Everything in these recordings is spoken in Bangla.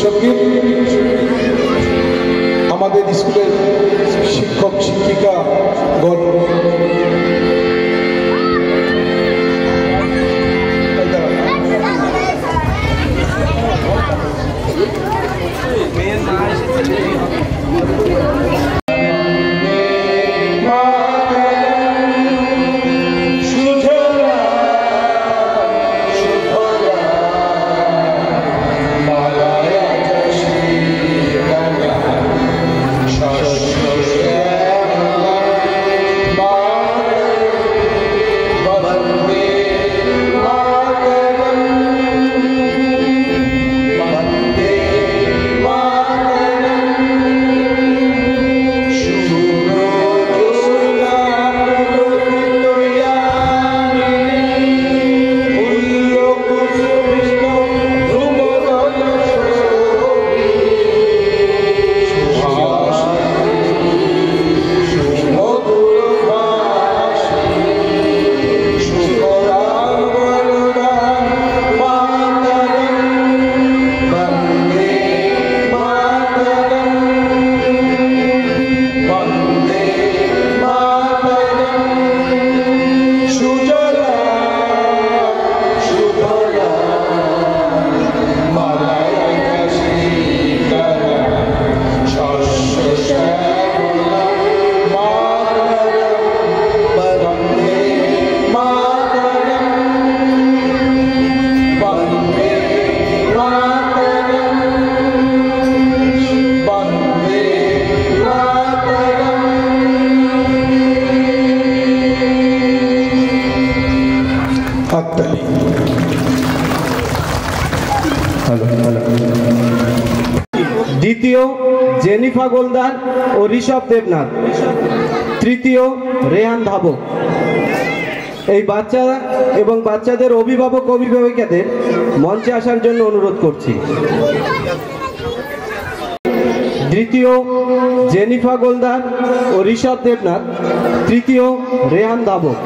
সংগীত আমাদের স্কুলের শিক্ষক শিক্ষিকা গণ। দ্বিতীয় জেনিফা গোলদার ও ঋষভ দেবনাথ। তৃতীয় রেহান ধাবক। এই বাচ্চা এবং বাচ্চাদের অভিভাবক অভিভাবিকাদের মঞ্চে আসার জন্য অনুরোধ করছি। দ্বিতীয় জেনিফা গোলদার ও ঋষভ দেবনাথ, তৃতীয় রেহান ধাবক।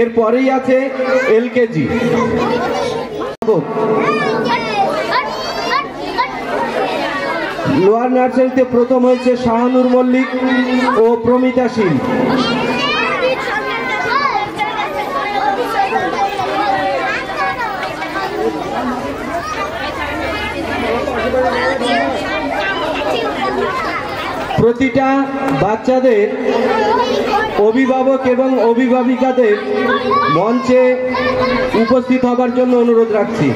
এরপরেই আছে এলকেজি। লোয়ার নার্সারিতে প্রথম হয়েছে শাহানুর মল্লিক ও প্রমিতা শীল। প্রতিটা বাচ্চাদের অভিভাবক এবং অভিভাবিকাদের মঞ্চে উপস্থিত হবার জন্য অনুরোধ রাখছি।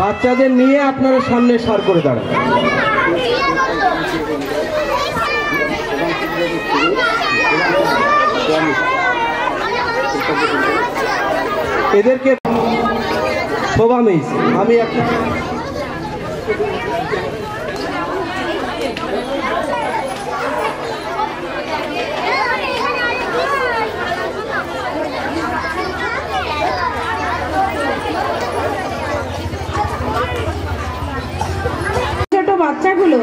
বাচ্চাদের নিয়ে আপনারা সামনে সার করে দাঁড়ান। এদেরকে শোভা মিস আমি একটা বাচ্চাগুলো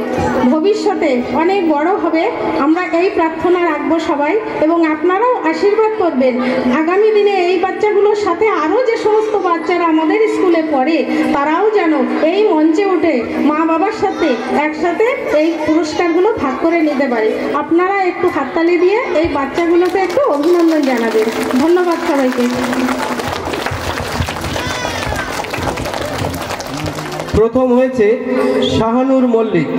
ভবিষ্যতে অনেক বড় হবে। আমরা এই প্রার্থনা রাখব সবাই এবং আপনারাও আশীর্বাদ করবেন। আগামী দিনে এই বাচ্চাগুলোর সাথে আরও যে সমস্ত বাচ্চারা আমাদের স্কুলে পড়ে, তারাও যেন এই মঞ্চে উঠে মা বাবার সাথে একসাথে এই পুরস্কারগুলো ভাগ করে নিতে পারে। আপনারা একটু হাততালি দিয়ে এই বাচ্চাগুলোকে একটু অভিনন্দন জানাবেন। ধন্যবাদ সবাইকে। প্রথম হয়েছে শাহানুর মল্লিক।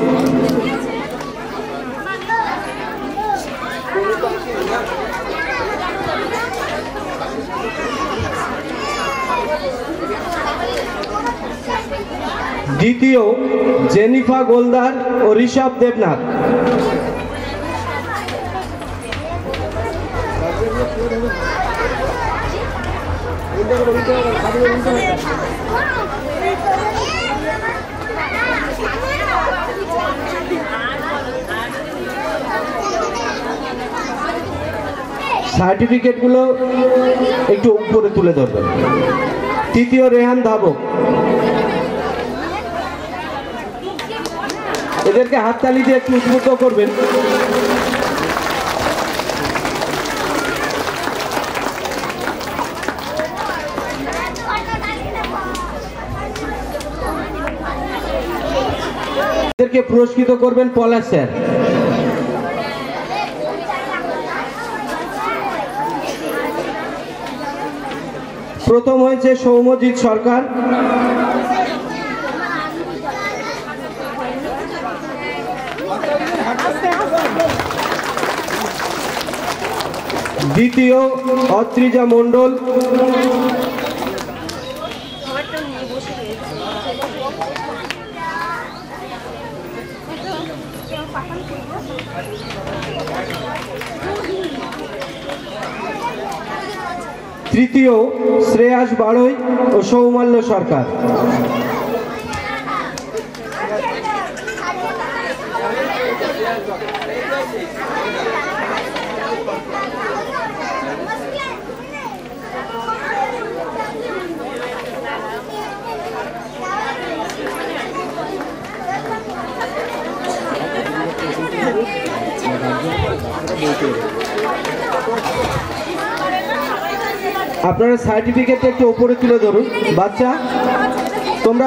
দ্বিতীয় জেনিফা গোলদার ও ঋষভ দেবনাথ। সার্টিফিকেটগুলো একটু উপরে তুলে ধরবেন তৃতীয় রেহান ধাবক। এদেরকে হাততালি দিয়ে একটু উদ্বুদ্ধ করবেন। এদেরকে পুরস্কৃত করবেন পলাশ স্যার। প্রথম হয়েছে সৌম্যজিৎ সরকার। দ্বিতীয় অত্রিজা মণ্ডল। তৃতীয় শ্রেয়াস বাড়ই ও সৌমাল্য সরকার। আপনারা সার্টিফিকেটটা একটু ওপরে তুলে ধরুন। বাচ্চা, তোমরা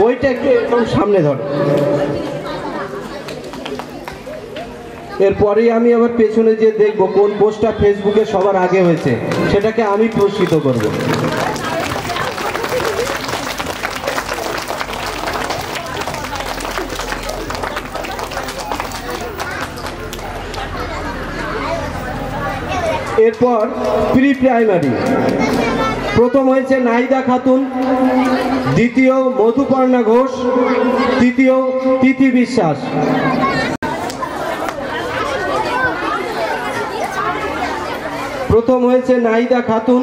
বইটা একটু একদম সামনে ধরো। এরপরেই আমি আবার পেছনে যে দেখব কোন পোস্টটা ফেসবুকে সবার আগে হয়েছে। সেটাকে আমি পুরস্কৃত করব। এরপর প্রি প্রাইমারি। প্রথম হয়েছে নাহিদা খাতুন, দ্বিতীয় মধুপর্ণা ঘোষ, তৃতীয় তিথি বিশ্বাস। প্রথম হয়েছে নাহিদা খাতুন,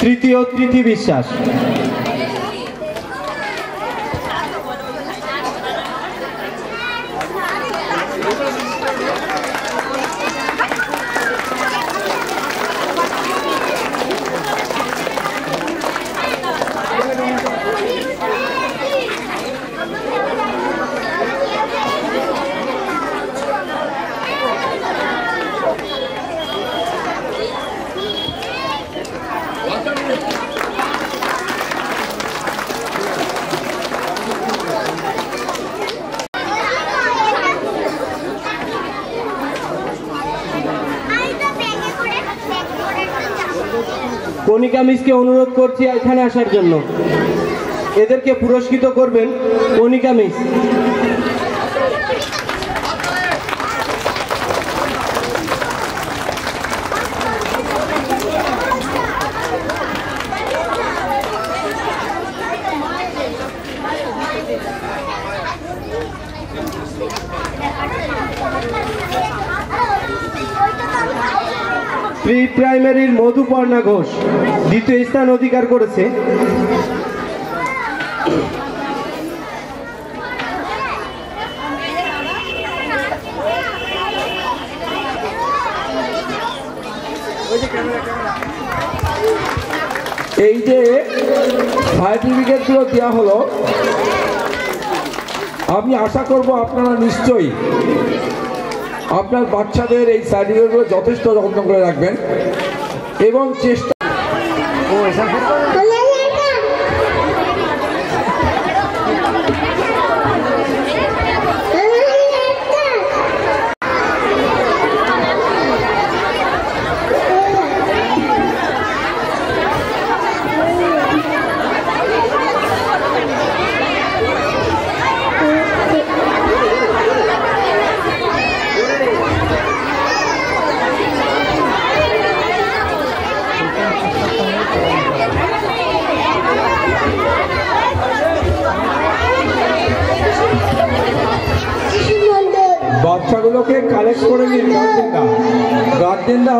তৃতীয় তৃথি বিশ্বাস। মিসকে অনুরোধ করছি এখানে আসার জন্য। এদেরকে পুরস্কৃত করবেন কণিকা মিস। প্রি প্রাইমারির মধুপর্ণা ঘোষ দ্বিতীয় স্থান অধিকার করেছে। এই যে সার্টিফিকেটগুলো দেওয়া হলো, আমি আশা করব আপনারা নিশ্চয়ই আপনার বাচ্চাদের এই সার্টিফিকেটগুলো যথেষ্ট যত্ন করে রাখবেন এবং চেষ্টা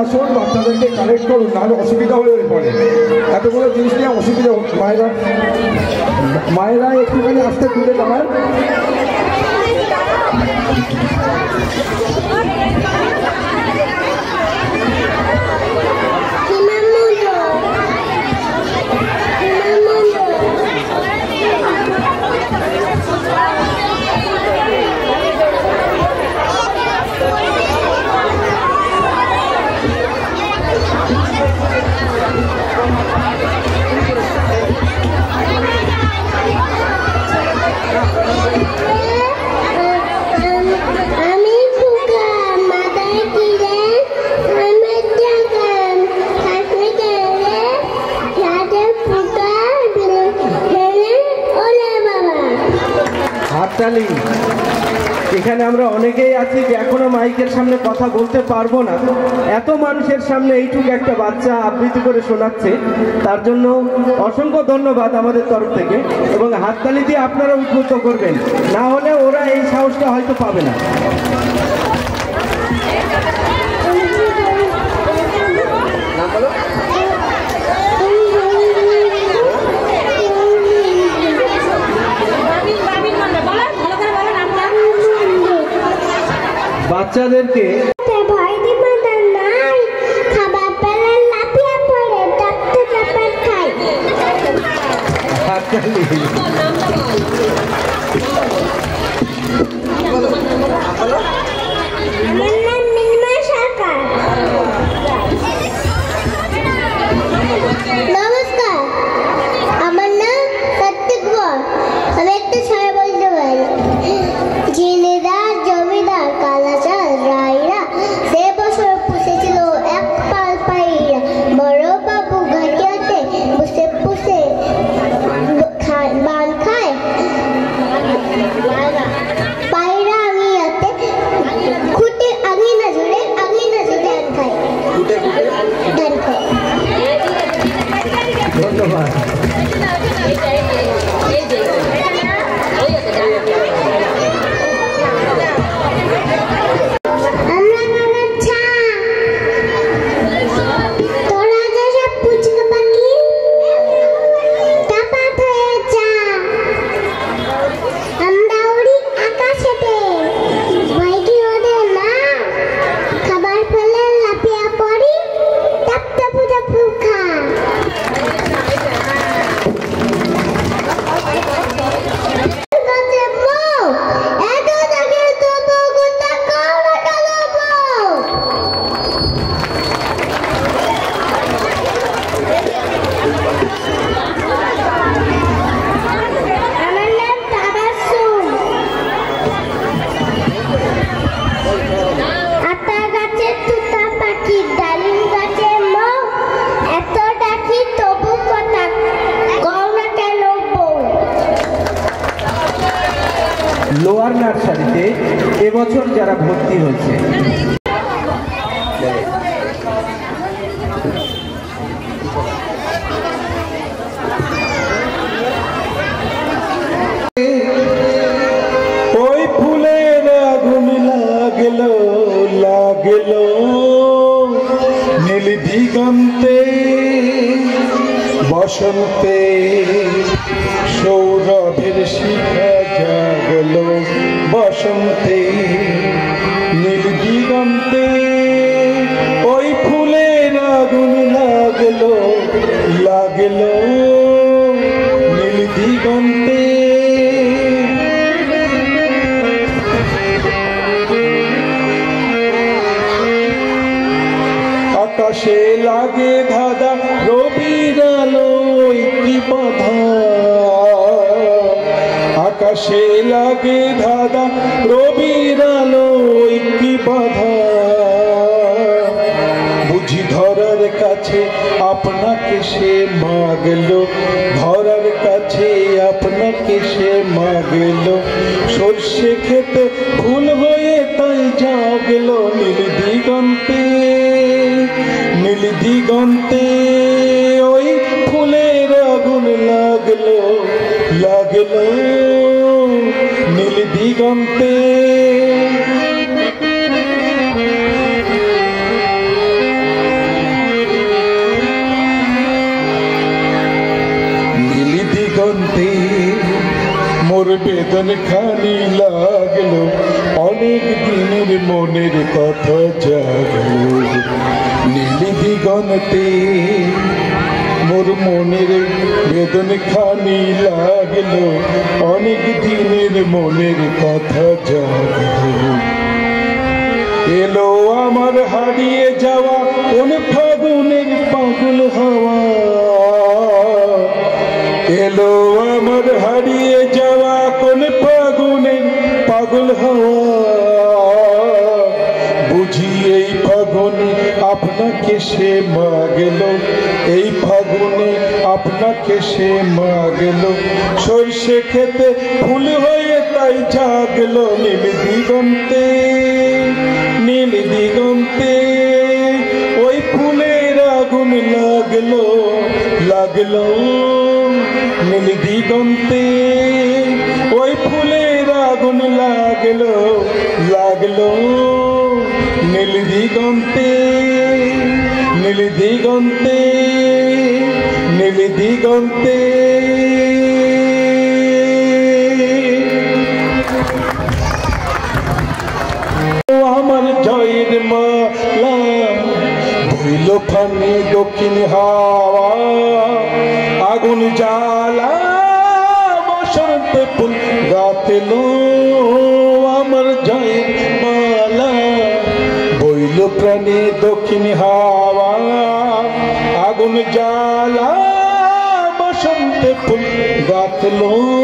আসুন বাচ্চাদেরকে কালেক্ট করুন নাহলে অসুবিধা হয়ে পড়ে এতগুলো জিনিস নিয়ে অসুবিধা মায়েরা মায়েরা একটুখানি আসতে তুলে আমার Thank you. Thank you. আছি যে এখনও মাইকের সামনে কথা বলতে পারব না। এত মানুষের সামনে এইটুকু একটা বাচ্চা আবৃত্তি করে শোনাচ্ছে, তার জন্য অসংখ্য ধন্যবাদ আমাদের তরফ থেকে এবং হাততালি দিয়ে আপনারা উদ্বুদ্ধ করবেন। না হলে ওরা এই সাহসটা হয়তো পাবে না। বাচ্চাদেরকে খাই। অন্তে ওই ফুলের আগুন লাগল লাগল নীল দিগন্তে নীল দিগন্তে মোর বেদন খা be the Lord.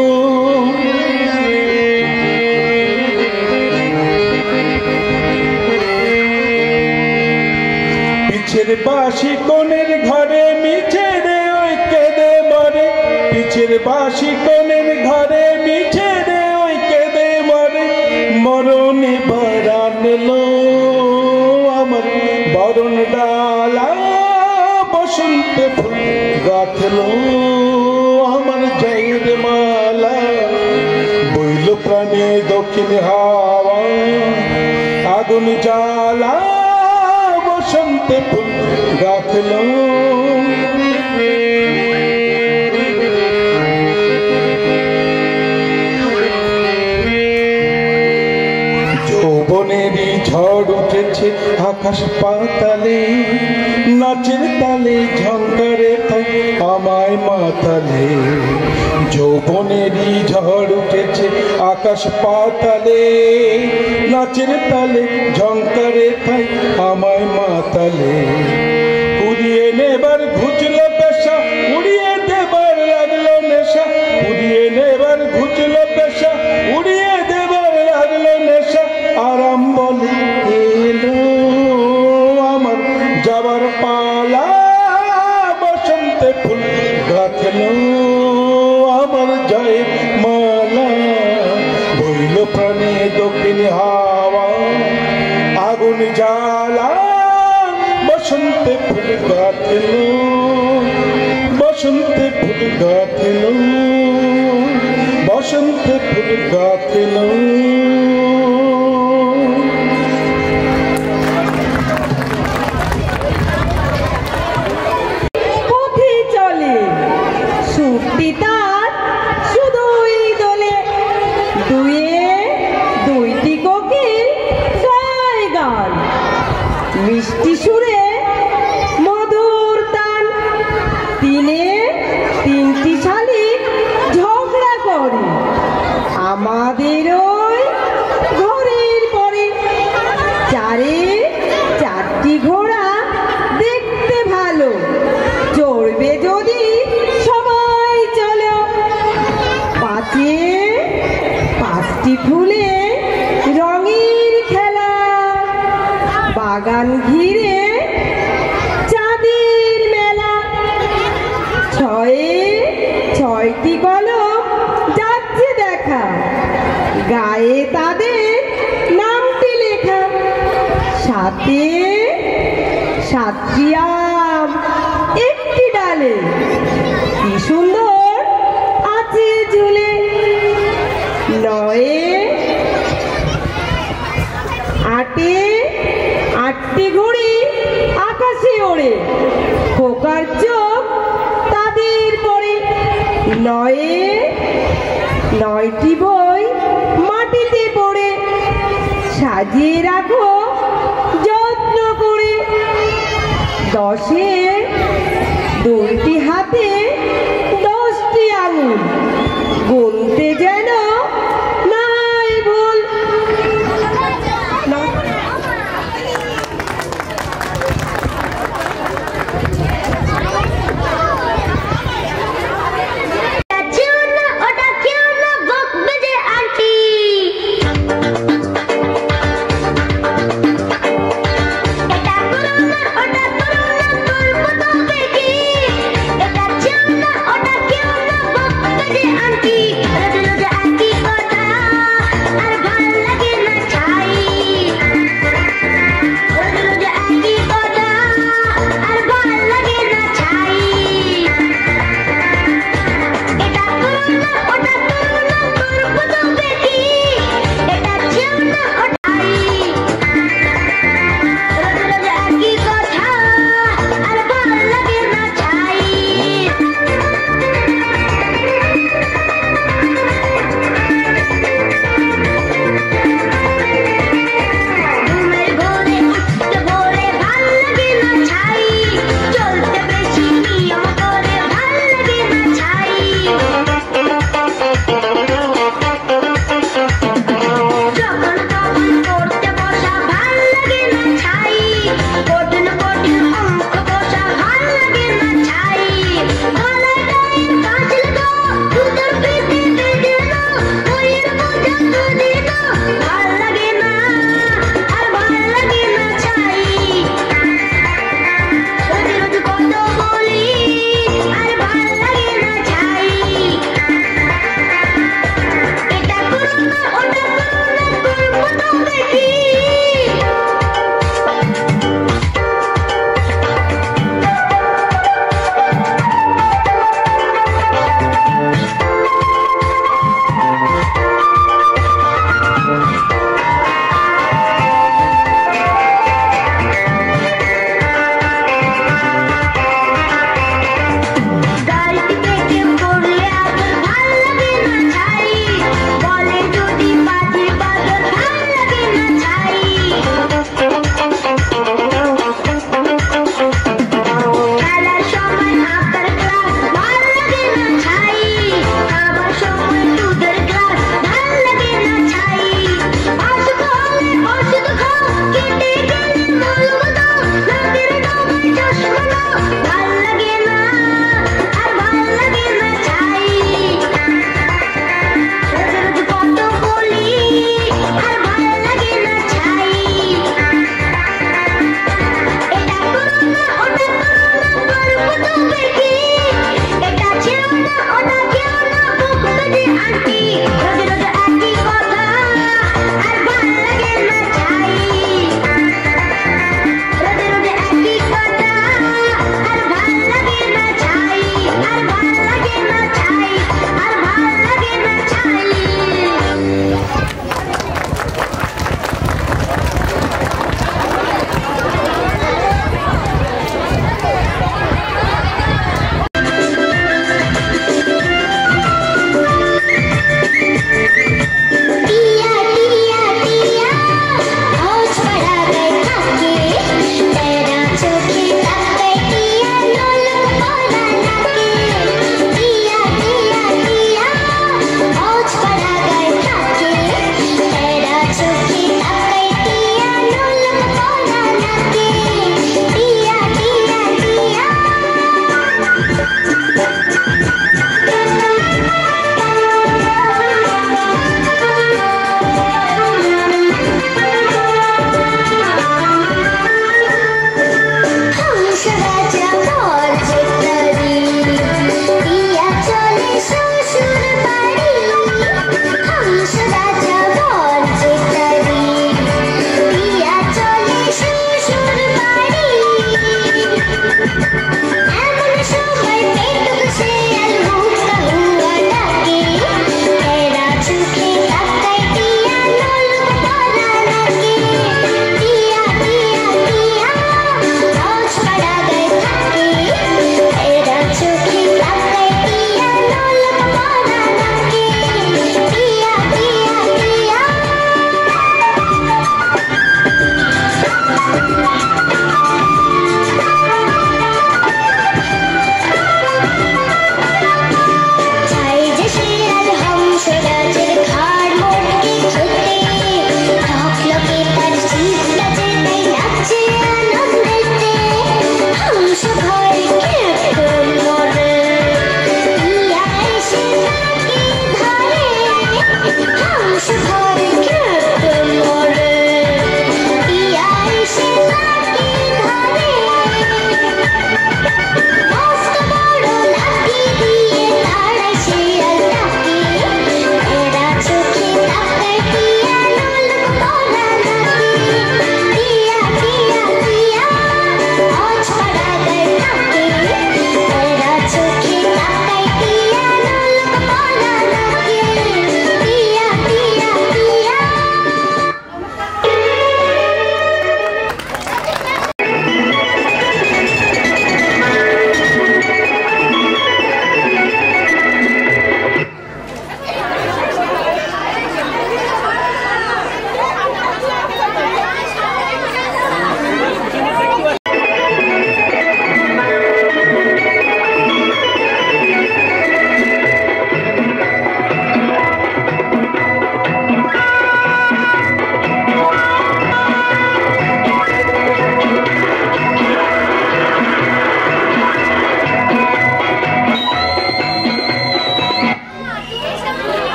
হাওয়া আগুন জ্বালা বসন্তে ফুল রাখল যৌবনেরই ঝড় উঠেছে আকাশ পাতালে। নাচের তালে ঝঙ্কারে আমায় মাতালে যৌবনেরই ঝড় উঠেছে আকাশ পাতালে। নাচের তালে ঝঙ্কারে আমায় মাতালে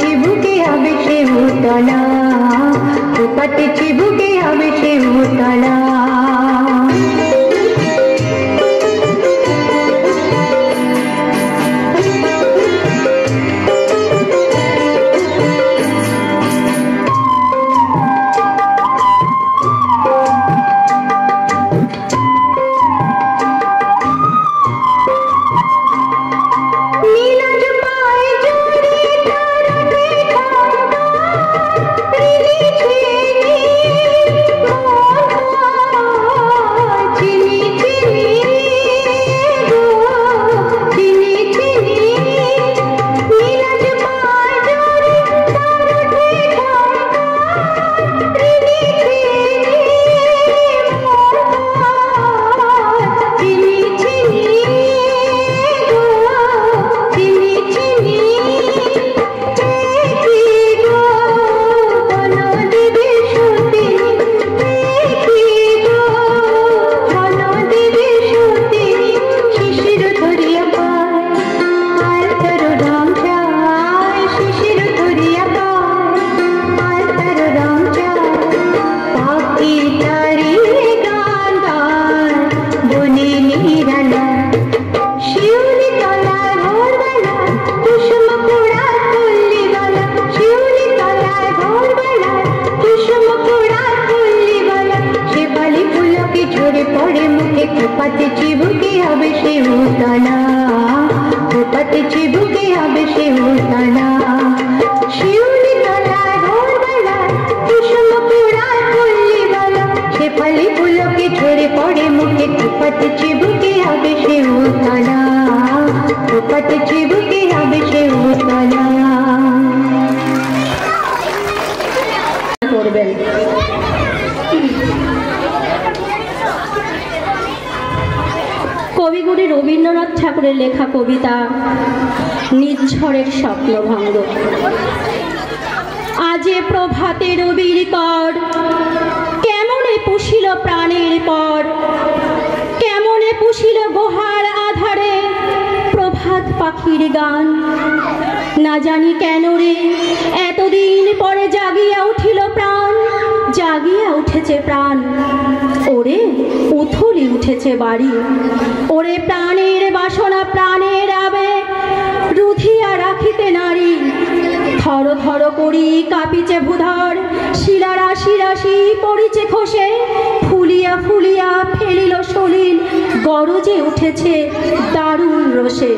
ಚಿಬುಕೆ ಅಭಿಷೆ ಉತ್ತಳ ಉಪತಿ ಚಿಬುಕೆ ಅಭಿಷೆ ಉತ್ತಳ করবেন। কবিগুরু রবীন্দ্রনাথ ঠাকুরের লেখা কবিতা নিচ্ছরের স্বপ্নভঙ্গ। আজে প্রভাতে রবির কর, কেমনে পুষিল প্রাণের পর? কেমনে পুষিল আধারে প্রভাত পাখির গান। না জানি কেন রে, এতদিন পরে জাগিয়া উঠিল প্রাণ, জাগিয়া উঠেছে প্রাণ। ওরে, উথলি উঠেছে বাড়ি। ওরে প্রাণের বাসনা, প্রাণের আবেগ, রুধিয়া রাখিতে নারী। থর থর করি কাঁপিছে ভূধর শিলা রাশি রাশি পড়িছে খসে, ফুলিয়া ফুলিয়া ফেলিল সলিল গরজে উঠেছে দারুণ রসে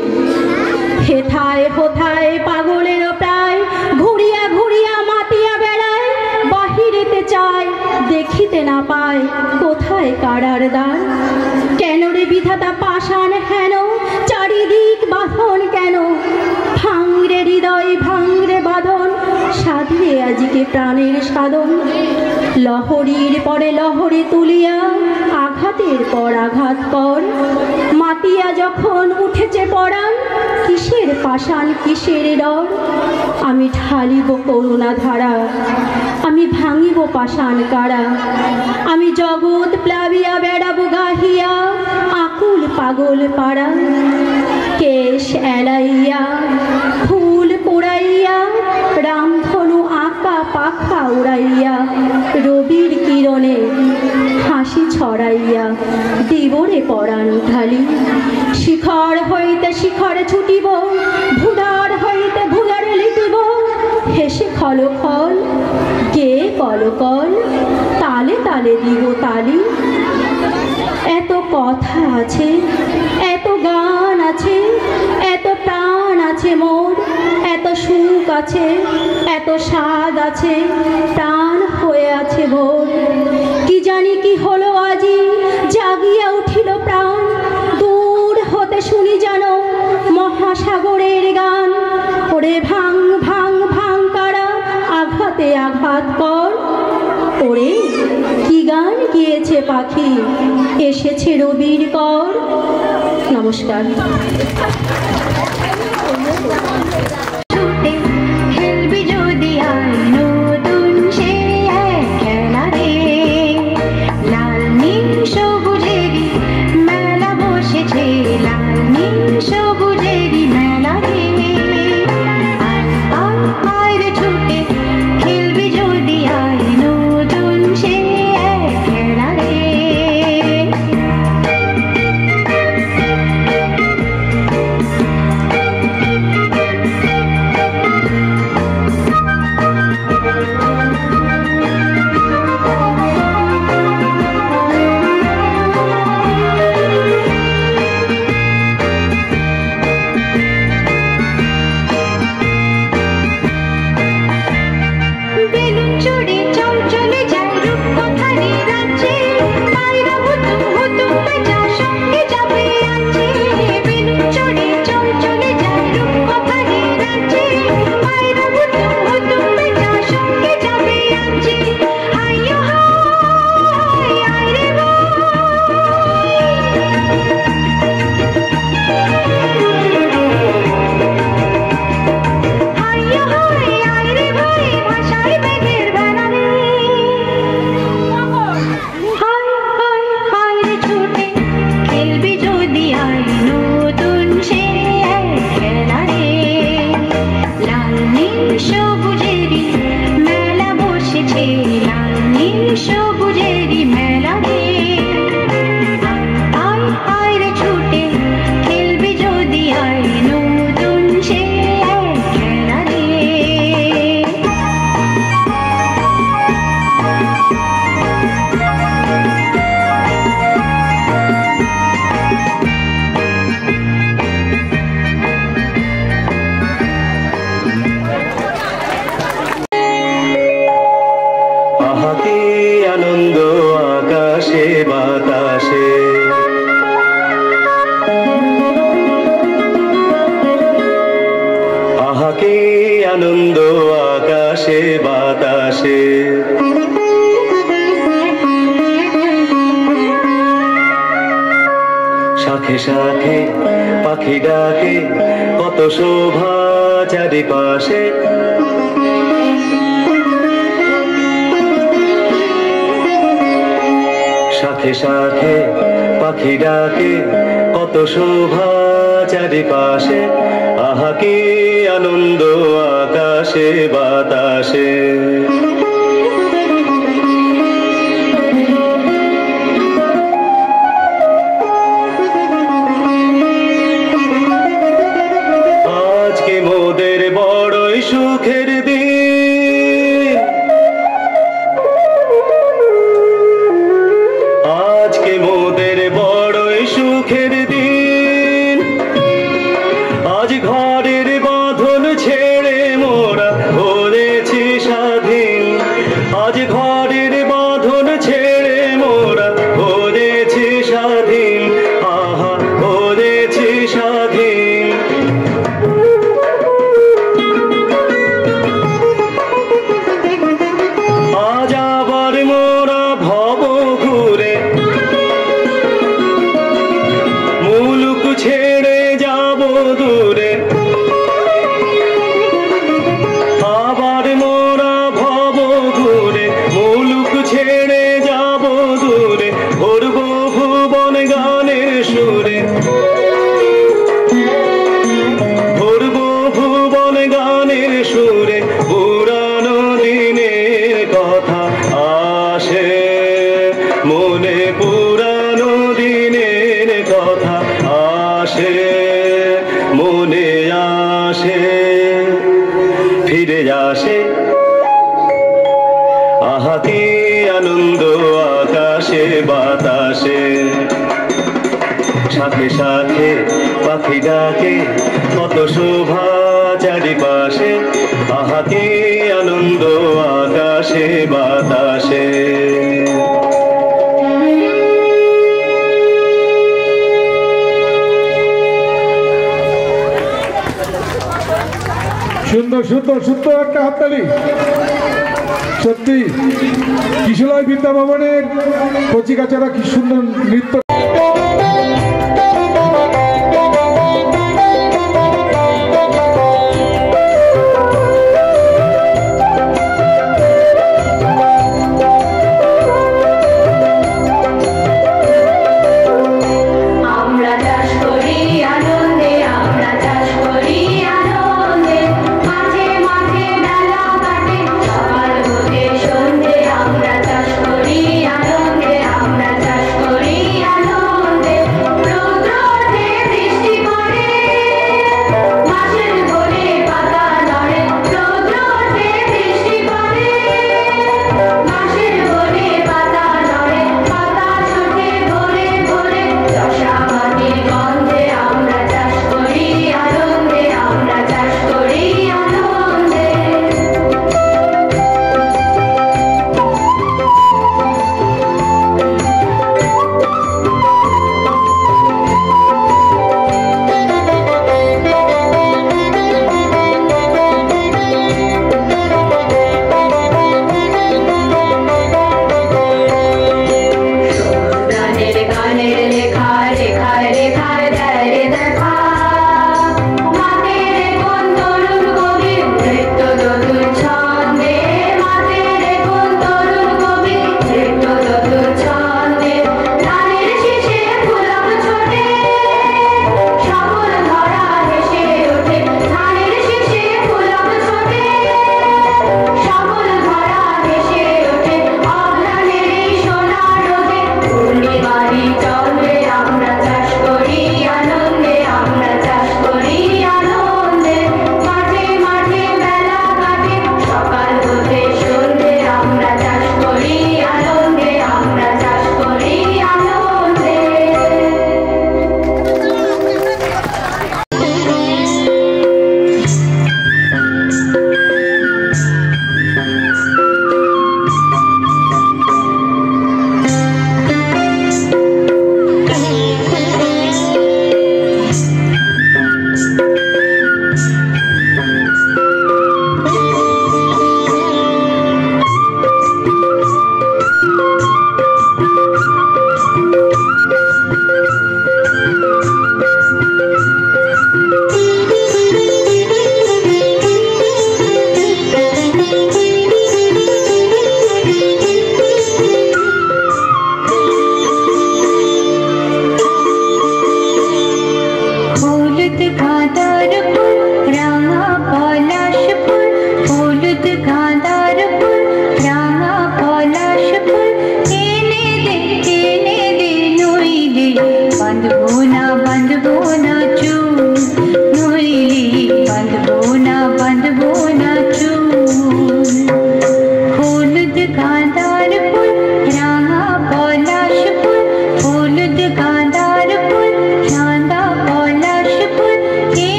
হেথায় হোথায় পাগলের প্রায় ঘুরিয়া ঘুরিয়া মাতিয়া বেড়ায়, বাহিরেতে চায়, দেখিতে না পায় কোথায় কারার দ্বার। কেন রে বিধাতা পাষাণ হেন, চারিদিক বাঁধন কেন? ভাঙরে হৃদয় ভাঙরে বাঁধন সাধিয়ে আজকে প্রাণের সাধন। লহরীর পরে লহরী তুলিয়া আঘাতের পর আঘাত কর। মাতিয়া যখন উঠেছে পরাণ, কিসের পাষাণ, কিসের ডর? আমি ঢালিব করুণা ধারা আমি ভাঙিব পাষাণ কারা? আমি জগৎ প্লাবিয়া বেড়াবো গাহিয়া, আকুল পাগল পাড়া। কেশ এলাইয়া, ফুল পোড়াইয়া আঁকা পাখা উড়াইয়া রবির কিরণে হাসি ছড়াইয়া দেবরে পরাণ ঢালি। শিখর হইতে শিখরে ছুটিব ভুদার হইতে ভুদারে লিটিব হেসে খল খল গে কল তালে তালে দিব তালি। এত কথা আছে, এত গান আছে, এত প্রাণ আছে মোর। সুখ আছে, এত স্বাদ আছে, প্রাণ হয়ে আছে ভোর। কি জানি কি হলো আজি, জাগিয়া উঠিল প্রাণ। দূর হতে শুনি যেন মহাসাগরের গান। ওরে ভাং ভাং ভাং কারা আঘাতে আঘাত কর। ওরে, কি গান গিয়েছে পাখি, এসেছে রবির কর। নমস্কার।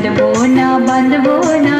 बन्तु बोना